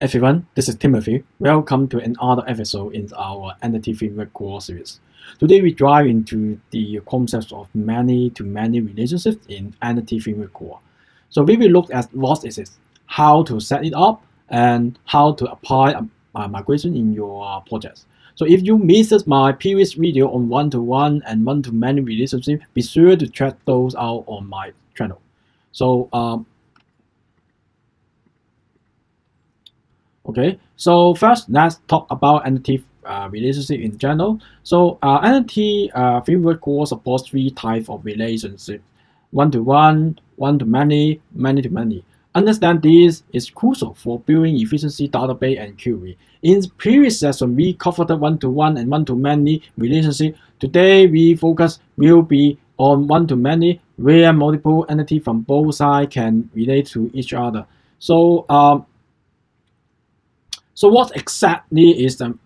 everyone, this is Timothy. Welcome to another episode in our Entity Framework Core series. Today we dive into the concepts of many-to-many relationships in Entity Framework Core. So we will look at what is it, how to set it up, and how to apply a, a migration in your projects. So if you missed my previous video on one-to-one and one-to-many relationships, be sure to check those out on my channel. So um, Okay, so first let's talk about entity uh, relationship in general. So uh, entity uh, framework core supports three types of relationship: one-to-one, one-to-many, many-to-many. Understand this is crucial for building efficiency database and query. In previous session, we covered one-to-one and one-to-many relationship. Today, we focus will be on one-to-many, where multiple entities from both sides can relate to each other. So um, so what exactly is the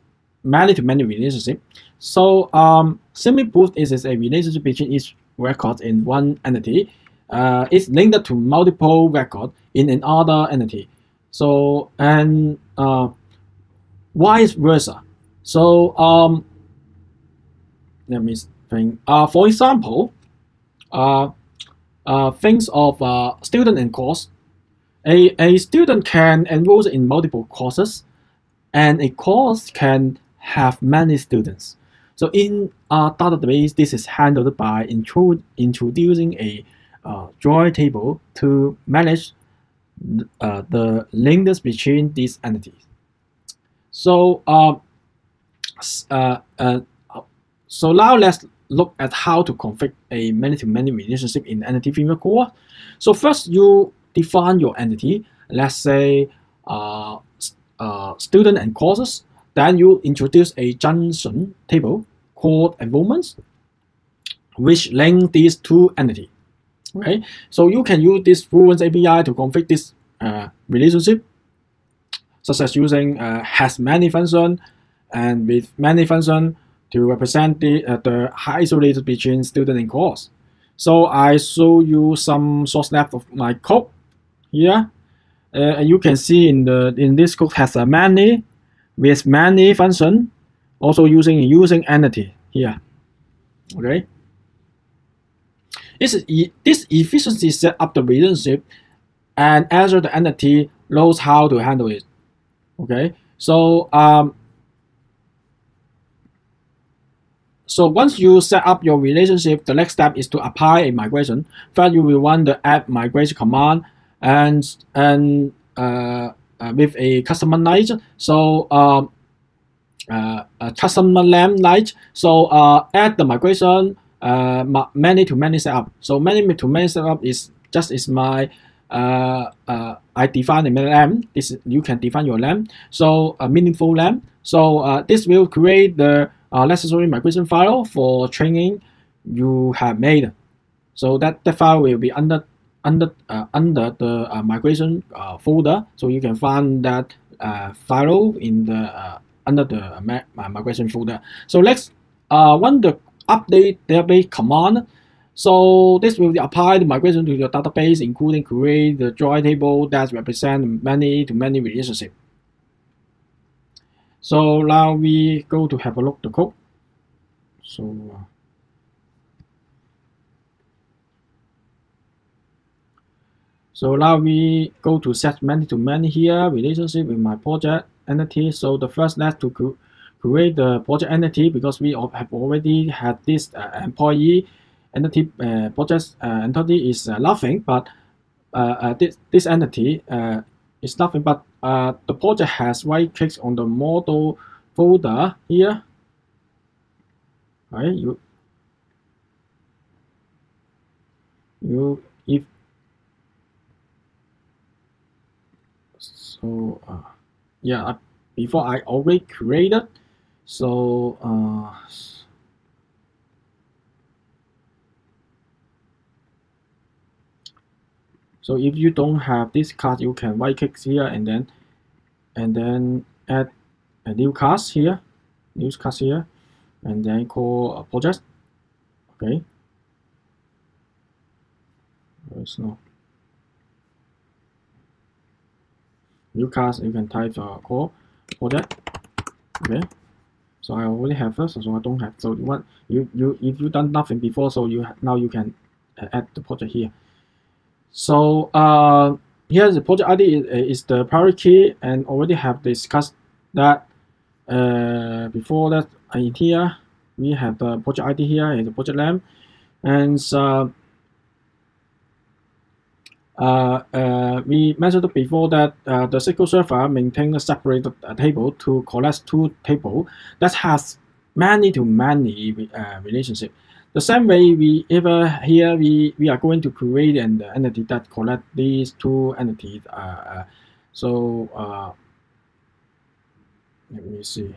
many-to-many relationship? So um, simply put, it is a relationship between each record in one entity. Uh, it's linked to multiple records in another entity. So and uh, vice versa. So um, let me think. Uh, for example, uh, uh, things of uh, student and course. A, a student can enroll in multiple courses and a course can have many students. So in our database, this is handled by introducing a uh, join table to manage uh, the links between these entities. So uh, uh, uh, so now let's look at how to configure a many-to-many -many relationship in Entity Framework Core. So first you define your entity. Let's say uh, student and courses. Then you introduce a junction table called enrollments, which link these two entities. Right? So you can use this Fluent API to configure this uh, relationship, such as using uh, has many function and with many function to represent the, uh, the isolated between student and course. So I show you some source left of my code here uh, you can see in the in this code has a many with many function also using using entity here. Okay? This is this efficiency set up the relationship and Azure the entity knows how to handle it. Okay? So um So once you set up your relationship, the next step is to apply a migration. First, you will run the app migration command and and uh, uh, with a customer night. So um, uh, a customer name night. So add the migration many to many setup. So many to many setup is just is my uh, uh, I define a lamp. This you can define your lamp. So a meaningful lamp. So uh, this will create the necessary migration file for training you have made. So that the file will be under under uh, under the uh, migration uh, folder so you can find that file in the under the migration folder. So let's run the update database command. So this will apply the migration to your database including create the join table that represent many to many relationship. So now we go to have a look the code. So So now we go to set many to many here, relationship with my project entity. So the first step to create the project entity because we have already had this uh, employee entity uh, project uh, entity is uh, nothing, but uh, uh, this, this entity is nothing, but the project has right clicks on the model folder here. Right, you you if so uh, yeah before I already created so uh, so if you don't have this card you can right click here and then and then add a new class here new class here and then call a project. Okay. It's not new class you can type uh, call project okay so I already have this so I don't have so what you you if you done nothing before so you now you can add the project here. So uh here the project ID is, is the primary key and already have discussed that uh, before that in here. We have the project ID here is the project name. And uh, uh, we mentioned before that uh, the SQL Server maintains a separate table to collect two tables that has many to many uh, relationship. The same way we ever here we, we are going to create an entity that collect these two entities. Uh, so let me see.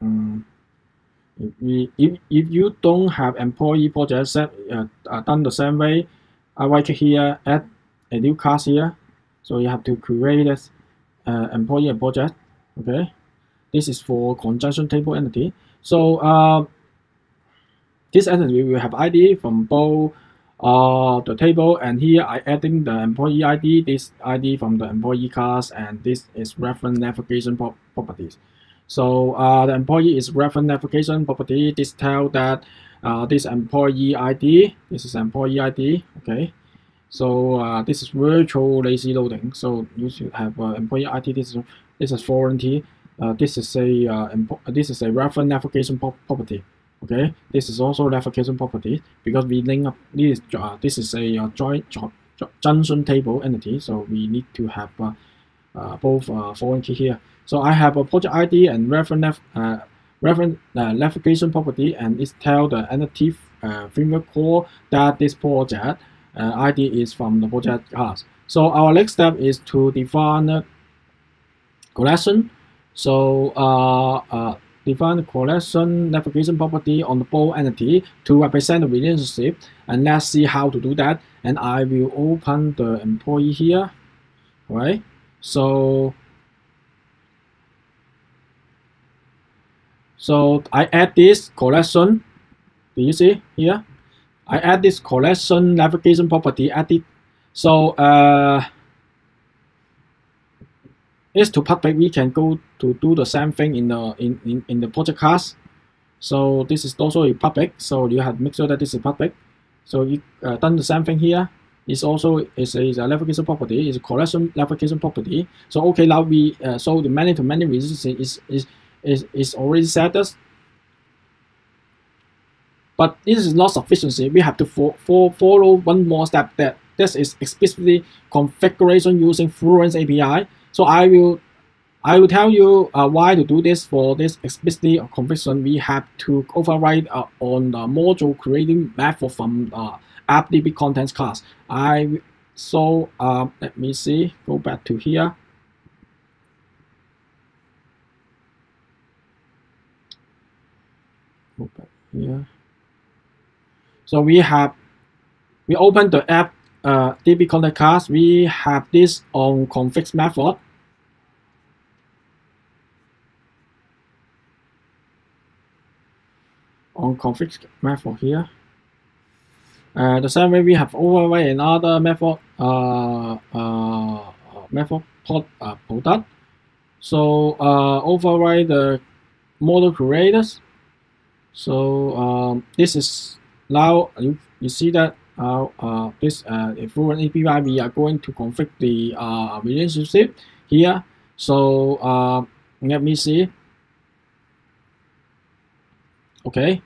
Um, if, we, if, if you don't have employee project set uh, uh, done the same way, I right here, add a new class here. So you have to create this uh, employee project. Okay, this is for conjunction table entity. So uh, this entity will have ID from both uh, the table and here I adding the employee ID, this ID from the employee class and this is reference navigation properties. So uh, the employee is reference navigation property. This tell that uh, this employee ID, this is employee ID, okay. So uh, this is virtual lazy loading. So you should have uh, employee ID. This is this is foreign key. Uh, this is a uh, this is a reference navigation property. Okay, this is also navigation property because we link up this. Uh, this is a uh, joint junction table entity. So we need to have both foreign key here. So I have a project ID and reference uh, reference uh, navigation property, and it tell the entity uh, framework core that this project uh, ID is from the project class. So our next step is to define collection. So uh, uh, define collection navigation property on the both entity to represent the relationship, and let's see how to do that. And I will open the employee here, right? So So I add this collection. Do you see here? I add this collection navigation property added. So uh, is to public. We can go to do the same thing in the in, in, in the project class. So this is also a public. So you have to make sure that this is public. So you uh, done the same thing here. It's also is a, a navigation property. It's a collection navigation property. So okay, now we uh, so the many to many relationship is is is, is already set us. But this is not sufficient. We have to fo fo follow one more step that this is explicitly configuration using Fluent API. So I will I will tell you uh, why to do this for this explicitly configuration. We have to override uh, on the module creating method from uh, AppDB contents class. I so uh, let me see. Go back to here. Open here. So we have we open the app uh, DB content class. We have this on config method. On config method here. Uh, the same way we have override another method uh, uh, method port, uh, product. So uh, override the model creators so um, this is now you, you see that uh, uh, this uh, Fluent API we are going to configure the uh, relationship here. So uh, let me see. Okay,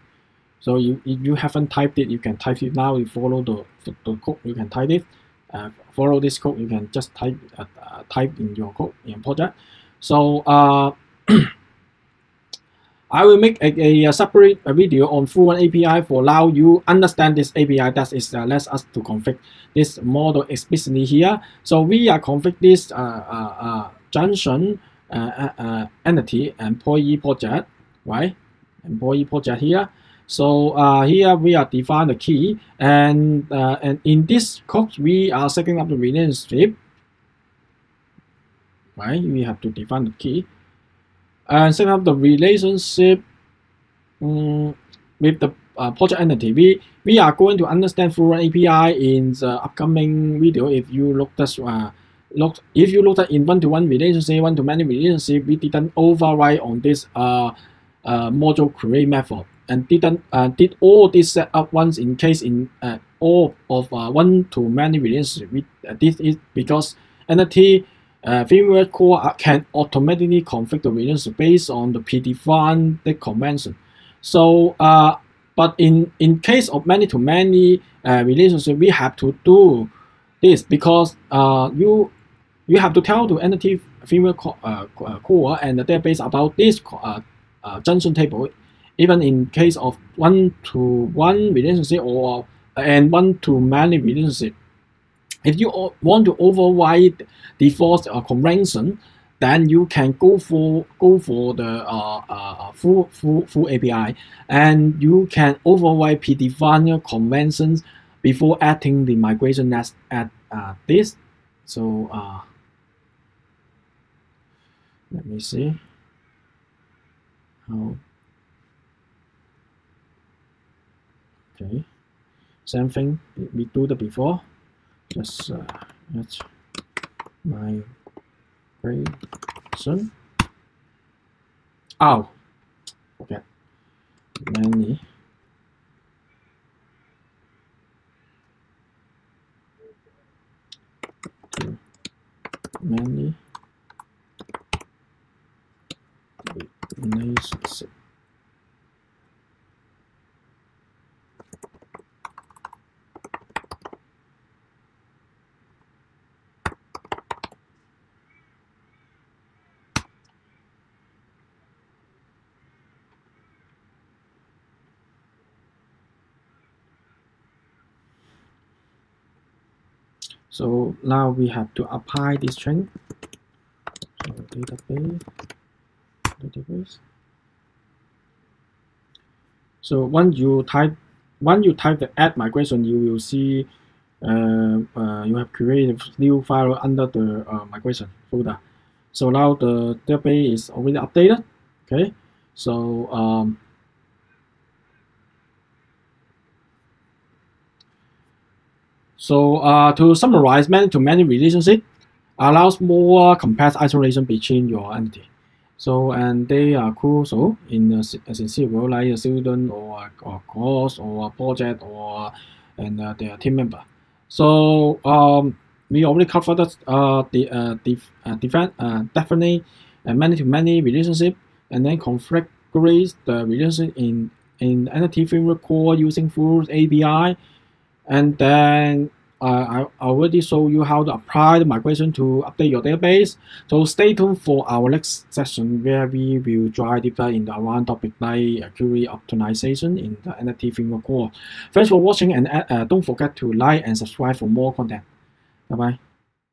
so you if you haven't typed it, you can type it now. You follow the the code, you can type it. Uh, follow this code, you can just type uh, uh, type in your code in project. So uh, I will make a, a separate video on Fluent API for allow you understand this API that is uh, lets us to config this model explicitly here. So we are config this uh, uh, uh junction uh, uh, entity employee project, right? Employee project here. So here we are define the key and and in this code we are setting up the relationship. Right, we have to define the key and set up the relationship um, with the uh, project entity. We, we are going to understand Fluent API in the upcoming video. If you look this uh, look if you look at in one-to-one relationship, one-to-many relationship, we didn't override on this uh, uh, module create method and didn't uh, did all this set up once in case in uh, all of uh, one-to-many relationship. We, uh, this is because entity uh, framework core can automatically configure the relationship based on the predefined convention. So, uh, but in in case of many-to-many uh, relationship, we have to do this because uh, you you have to tell the entity framework core, uh, core and the database about this uh, uh, junction table. Even in case of one-to-one relationship or and one-to-many relationship, if you want to override default uh, convention, then you can go for go for the uh, uh, full full full API, and you can override predefined conventions before adding the migration nest at uh, this. So uh, let me see how. Okay, same thing we do the before just uh, that's my son. Ow! Okay. Many. Many. Nice. So now we have to apply this string. So database, database. So once you type, once you type the add migration, you will see uh, uh, you have created a new file under the uh, migration folder. So now the database is already updated. Okay, so um, So uh, to summarize, many-to-many relationship allows more compact isolation between your entity. So and they are crucial in a, a sincere world like a student or a, course or a project or and uh, their team member. So um, we already covered uh, the uh, def, uh, define, uh, definitely many-to-many relationship and then configure the relationship in in entity framework core using full API and then uh, I already show you how to apply the migration to update your database. So stay tuned for our next session where we will dive deeper into one topic like query optimization in the entity framework core. Thanks for watching and uh, don't forget to like and subscribe for more content. Bye bye.